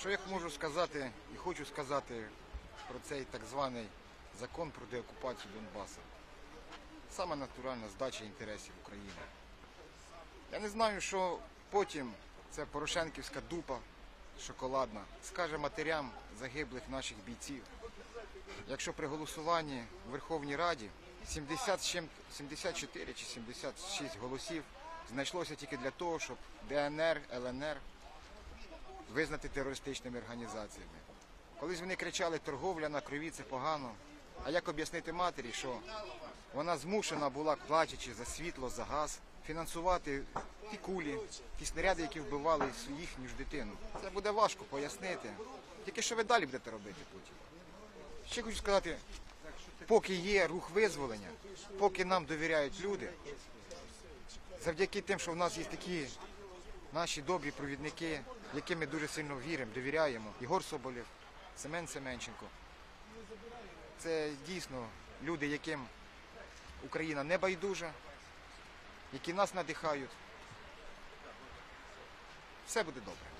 Що я можу сказати і хочу сказати про цей так званий закон про деокупацію Донбасу? Саме натуральна здача інтересів України. Я не знаю, що потім ця Порошенківська дупа шоколадна скаже матерям загиблих наших бійців. Якщо при голосуванні в Верховній Раді 70 74 чи 76 голосів знайшлося тільки для того, щоб ДНР, ЛНР визнати терористичними організаціями. Колись вони кричали, торговля на крові це погано. А як об'яснити матері, що вона змушена була, платячи за світло, за газ, фінансувати ті кулі, ті снаряди, які вбивали їхню ж дитину. Це буде важко пояснити. Тільки що ви далі будете робити потім? Ще хочу сказати, поки є рух визволення, поки нам довіряють люди, завдяки тим, що в нас є такі наші добрі провідники, яким ми дуже сильно віримо, довіряємо. Ігор Соболєв, Семен Семенченко. Це дійсно люди, яким Україна не байдужа, які нас надихають. Все буде добре.